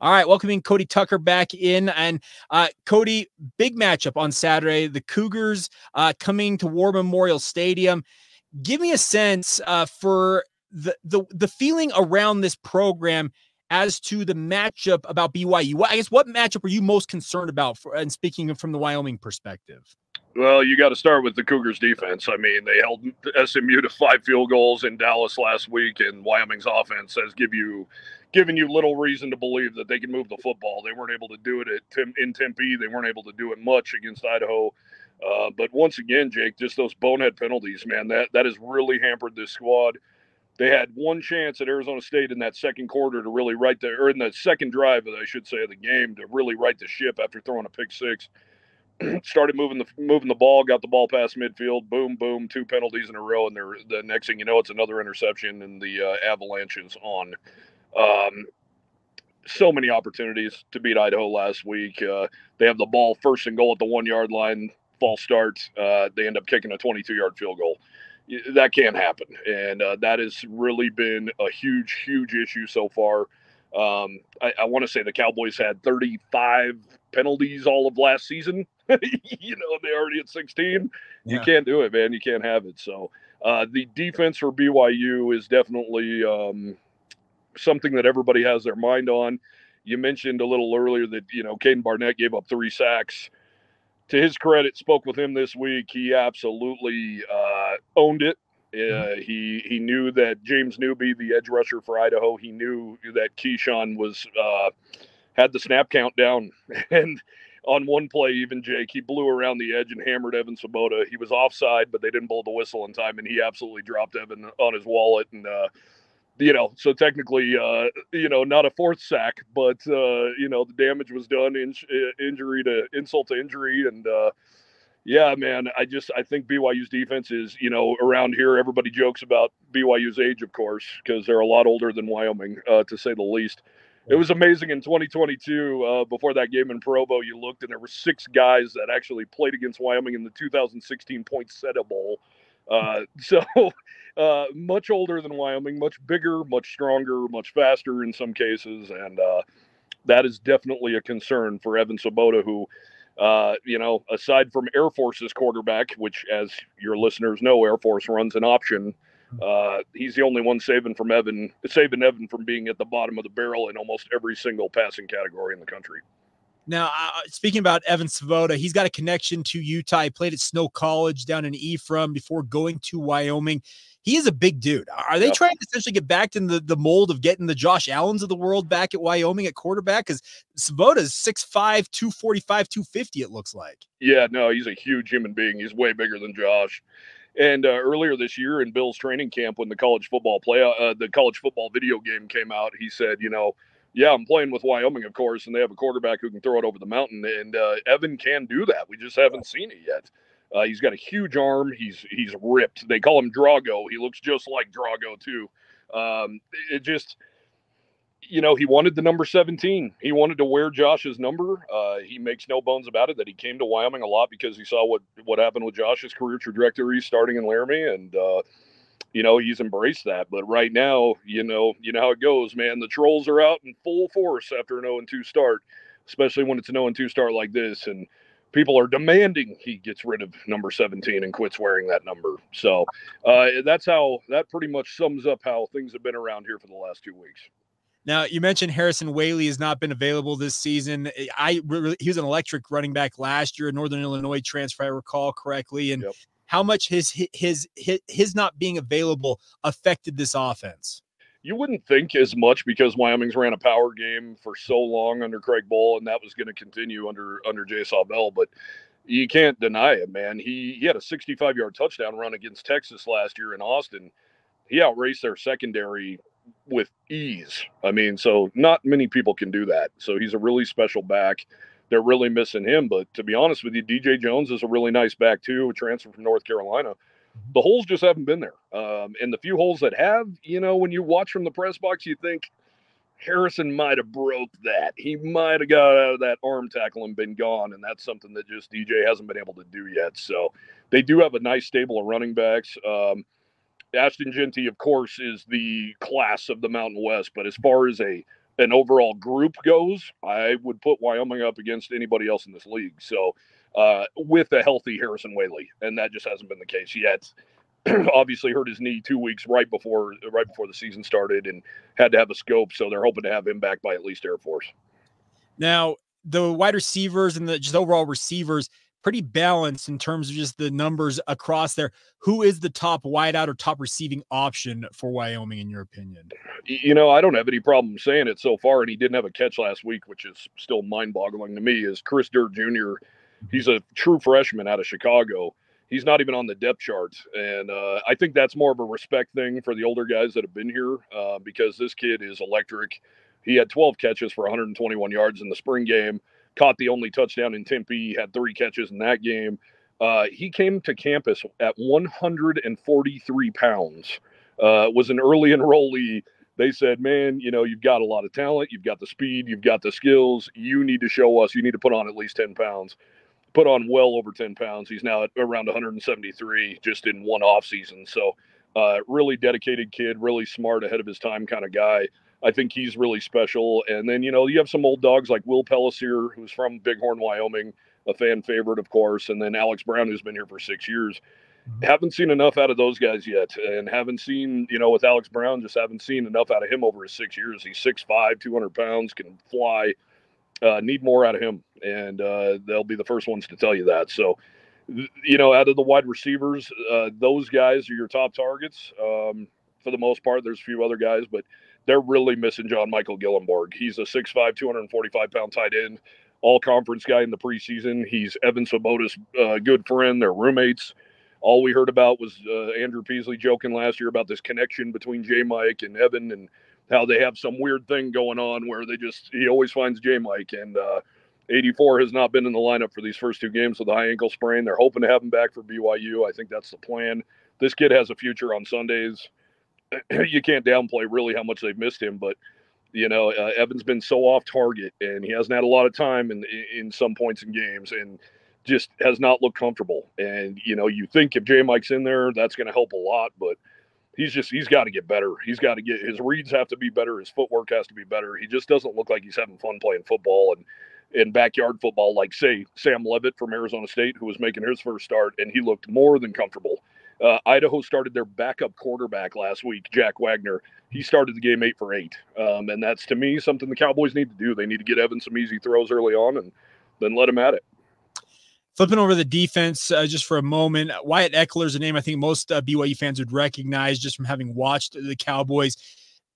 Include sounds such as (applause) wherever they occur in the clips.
All right, welcoming Cody Tucker back in. And uh, Cody, big matchup on Saturday. The Cougars uh, coming to War Memorial Stadium. Give me a sense uh, for the, the the feeling around this program as to the matchup about BYU. I guess what matchup are you most concerned about? For, and speaking from the Wyoming perspective. Well, you got to start with the Cougars defense. I mean, they held SMU to five field goals in Dallas last week, and Wyoming's offense has give you given you little reason to believe that they can move the football. They weren't able to do it at Tim, in Tempe. They weren't able to do it much against Idaho. Uh, but once again, Jake, just those bonehead penalties, man, that that has really hampered this squad. They had one chance at Arizona State in that second quarter to really right the or in the second drive, I should say, of the game to really right the ship after throwing a pick six. (clears throat) started moving the moving the ball, got the ball past midfield, boom, boom, two penalties in a row, and the next thing you know, it's another interception, and the uh, Avalanche is on. Um, so many opportunities to beat Idaho last week. Uh, they have the ball first and goal at the one yard line, false start. Uh, they end up kicking a 22 yard field goal. That can't happen, and uh, that has really been a huge, huge issue so far. Um, I, I want to say the Cowboys had 35 penalties all of last season. (laughs) you know, they already at 16. Yeah. You can't do it, man. You can't have it. So uh, the defense for BYU is definitely um, something that everybody has their mind on. You mentioned a little earlier that, you know, Caden Barnett gave up three sacks. To his credit, spoke with him this week. He absolutely uh, owned it. Mm-hmm. Uh, he he knew that James Newby, the edge rusher for Idaho, he knew that Keyshawn was uh, had the snap count down, (laughs) and on one play, even Jake, he blew around the edge and hammered Evan Svoboda. He was offside, but they didn't blow the whistle in time, and he absolutely dropped Evan on his wallet. And uh, you know, so technically, uh, you know, not a fourth sack, but uh, you know, the damage was done, in, injury to insult to injury, and uh, yeah, man, I just I think BYU's defense is, you know, around here everybody jokes about BYU's age, of course, because they're a lot older than Wyoming, uh, to say the least. It was amazing in 2022. Uh, before that game in Provo, you looked and there were six guys that actually played against Wyoming in the 2016 Poinsettia Bowl. Uh, (laughs) so uh, much older than Wyoming, much bigger, much stronger, much faster in some cases, and uh, that is definitely a concern for Evan Svoboda, who uh, you know, aside from Air Force's quarterback, which, as your listeners know, Air Force runs an option. Uh, he's the only one saving from Evan, saving Evan from being at the bottom of the barrel in almost every single passing category in the country. Now, uh, speaking about Evan Svoboda, he's got a connection to Utah. He played at Snow College down in Ephraim before going to Wyoming he is a big dude. Are they yep. trying to essentially get back in the, the mold of getting the Josh Allens of the world back at Wyoming at quarterback? Because Svoboda is 6'5, 245, 250, it looks like. Yeah, no, he's a huge human being. He's way bigger than Josh. And uh, earlier this year in Bill's training camp, when the college football play, uh, the college football video game came out, he said, you know, yeah, I'm playing with Wyoming, of course, and they have a quarterback who can throw it over the mountain, and uh, Evan can do that. We just haven't seen it yet. Uh, he's got a huge arm. He's he's ripped. They call him Drago. He looks just like Drago too. Um, it just, you know, he wanted the number 17. He wanted to wear Josh's number. Uh, he makes no bones about it that he came to Wyoming a lot because he saw what what happened with Josh's career trajectory starting in Laramie, and uh, you know he's embraced that. But right now, you know, you know how it goes, man. The trolls are out in full force after an 0 2 start, especially when it's an 0 2 start like this, and people are demanding he gets rid of number 17 and quits wearing that number. So uh, that's how that pretty much sums up how things have been around here for the last two weeks. Now you mentioned Harrison Waylee has not been available this season. I he was an electric running back last year, a Northern Illinois transfer, I recall correctly. And yep. How much his his his his not being available affected this offense? you wouldn't think as much because Wyoming's ran a power game for so long under Craig Bohl, and that was going to continue under under Jay Sawvel. But you can't deny it, man. He he had a 65 yard touchdown run against Texas last year in Austin. He outraced their secondary with ease. I mean, so not many people can do that. So he's a really special back. They're really missing him. But to be honest with you, DJ Jones is a really nice back too, a transfer from North Carolina the holes just haven't been there. Um, and the few holes that have, you know, when you watch from the press box, you think Harrison might have broke that. He might have got out of that arm tackle and been gone. And that's something that just DJ hasn't been able to do yet. So they do have a nice stable of running backs. Um, Ashton Jeanty, of course, is the class of the Mountain West. But as far as a an overall group goes, I would put Wyoming up against anybody else in this league. So, uh, with a healthy Harrison Waylee, and that just hasn't been the case yet. (clears throat) Obviously, hurt his knee two weeks right before right before the season started, and had to have a scope. So they're hoping to have him back by at least Air Force. Now, the wide receivers and the just overall receivers pretty balanced in terms of just the numbers across there. Who is the top wideout or top receiving option for Wyoming, in your opinion? You know, I don't have any problem saying it so far, and he didn't have a catch last week, which is still mind-boggling to me. Is Chris Durr Jr. He's a true freshman out of Chicago. He's not even on the depth chart, and uh, I think that's more of a respect thing for the older guys that have been here uh, because this kid is electric. He had 12 catches for 121 yards in the spring game caught the only touchdown in Tempe, had three catches in that game. Uh, he came to campus at 143 pounds, uh, was an early (laughs) enrollee. They said, man, you know, you've got a lot of talent, you've got the speed, you've got the skills. You need to show us, you need to put on at least 10 pounds. Put on well over 10 pounds. He's now at around 173 just in one off season. So, uh, really dedicated kid, really smart, ahead of his time kind of guy. I think he's really special. And then, you know, you have some old dogs like Will Pelissier, who's from Bighorn, Wyoming, a fan favorite, of course, and then Alex Brown, who's been here for six years. Mm-hmm. Haven't seen enough out of those guys yet, and haven't seen, you know, with Alex Brown, just haven't seen enough out of him over his six years. He's 6'5, 200 pounds, can fly. Uh, need more out of him, and uh, they'll be the first ones to tell you that. So, you know, out of the wide receivers, uh, those guys are your top targets. Um, for the most part, there's a few other guys, but they're really missing John Michael Gyllenborg. He's a 6'5, 245 pound tight end, all conference guy in the preseason. He's Evan Svoboda's uh, good friend. They're roommates. All we heard about was uh, Andrew Peasley joking last year about this connection between J Mike and Evan and how they have some weird thing going on where they just, he always finds J Mike. And, uh, 84 has not been in the lineup for these first two games with a high ankle sprain. They're hoping to have him back for BYU. I think that's the plan. This kid has a future on Sundays. (clears throat) you can't downplay really how much they've missed him, but you know, uh, Evan's been so off target and he hasn't had a lot of time in in some points in games and just has not looked comfortable. And you know, you think if J Mike's in there, that's going to help a lot, but he's just he's got to get better. He's got to get his reads have to be better. His footwork has to be better. He just doesn't look like he's having fun playing football and in backyard football, like say Sam Leavitt from Arizona State, who was making his first start, and he looked more than comfortable uh, Idaho started their backup quarterback last week, Jack Wagner. He started the game eight for eight, um, and that's to me something the Cowboys need to do. They need to get Evan some easy throws early on, and then let him at it. Flipping over the defense uh, just for a moment, Wyatt Ekeler is a name I think most uh, BYU fans would recognize just from having watched the Cowboys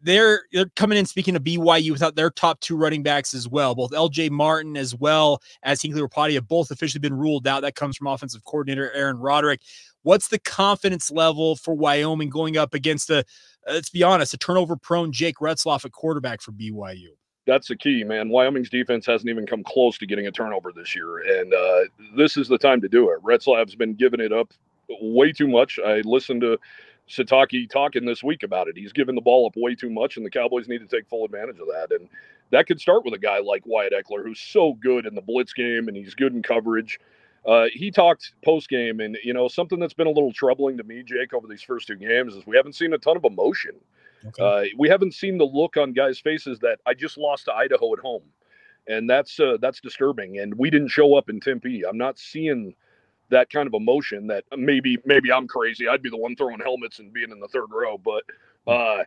they're they're coming in speaking of BYU without their top two running backs as well. Both LJ Martin as well as Hinckley Ropati have both officially been ruled out. That comes from offensive coordinator Aaron Roderick. What's the confidence level for Wyoming going up against a, uh, let's be honest, a turnover prone Jake Retzlaff at quarterback for BYU? That's the key, man. Wyoming's defense hasn't even come close to getting a turnover this year, and uh, this is the time to do it. Retzlaff's been giving it up way too much. I listened to Sitake talking this week about it. He's given the ball up way too much, and the Cowboys need to take full advantage of that. And that could start with a guy like Wyatt Ekeler, who's so good in the blitz game and he's good in coverage. Uh, he talked post game, and you know something that's been a little troubling to me, Jake, over these first two games is we haven't seen a ton of emotion. Okay. Uh, we haven't seen the look on guys' faces that I just lost to Idaho at home, and that's uh, that's disturbing. And we didn't show up in Tempe. I'm not seeing that kind of emotion that maybe maybe I'm crazy. I'd be the one throwing helmets and being in the third row, but hmm. uh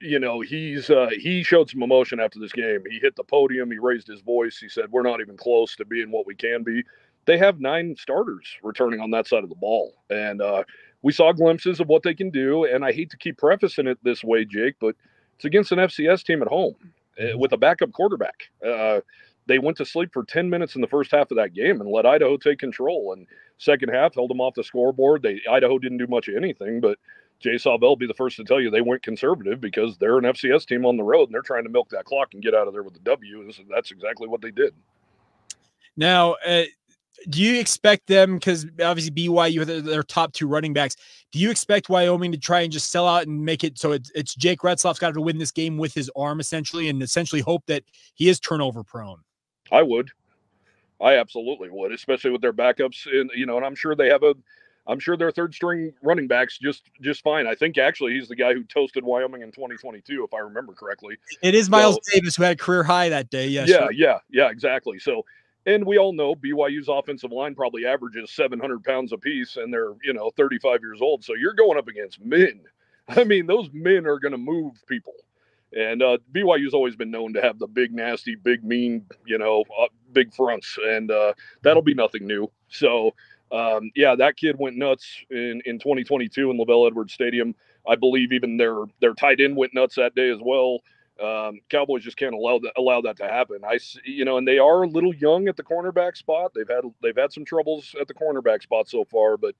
you know, he's uh he showed some emotion after this game. He hit the podium, he raised his voice, he said, We're not even close to being what we can be. They have nine starters returning on that side of the ball. And uh we saw glimpses of what they can do. And I hate to keep prefacing it this way, Jake, but it's against an FCS team at home uh, with a backup quarterback. Uh, they went to sleep for 10 minutes in the first half of that game and let Idaho take control. And second half held them off the scoreboard. They Idaho didn't do much of anything, but Jay will be the first to tell you they went conservative because they're an FCS team on the road and they're trying to milk that clock and get out of there with a W. And that's exactly what they did. Now, uh, do you expect them because obviously BYU their, their top two running backs? Do you expect Wyoming to try and just sell out and make it so it's, it's Jake Retzlaff's got to win this game with his arm essentially, and essentially hope that he is turnover prone? I would. I absolutely would, especially with their backups. And you know, and I'm sure they have a I'm sure their third string running backs just just fine. I think actually he's the guy who toasted Wyoming in 2022, if I remember correctly. It is Miles so, Davis who had a career high that day. Yeah, yeah, sure. yeah, yeah, exactly. So, and we all know BYU's offensive line probably averages 700 pounds apiece, and they're you know 35 years old. So you're going up against men. (laughs) I mean, those men are going to move people. And uh, BYU's always been known to have the big, nasty, big, mean, you know, uh, big fronts, and uh, that'll be nothing new. So, um, yeah, that kid went nuts in, in 2022 in LaVell Edwards Stadium. I believe even their their tight end went nuts that day as well. Um, Cowboys just can't allow that allow that to happen. I see you know, and they are a little young at the cornerback spot. They've had they've had some troubles at the cornerback spot so far, but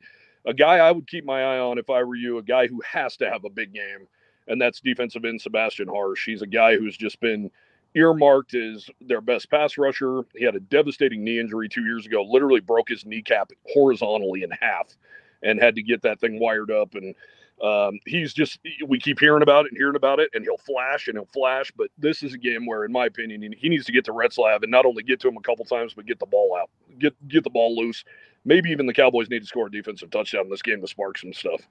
a guy I would keep my eye on if I were you, a guy who has to have a big game and that's defensive end Sebastian Harsh. He's a guy who's just been earmarked as their best pass rusher. He had a devastating knee injury two years ago, literally broke his kneecap horizontally in half and had to get that thing wired up. And um, he's just, we keep hearing about it and hearing about it, and he'll flash and he'll flash. But this is a game where, in my opinion, he needs to get to Retzlaff and not only get to him a couple times, but get the ball out, get get the ball loose. Maybe even the Cowboys need to score a defensive touchdown in this game to spark some stuff.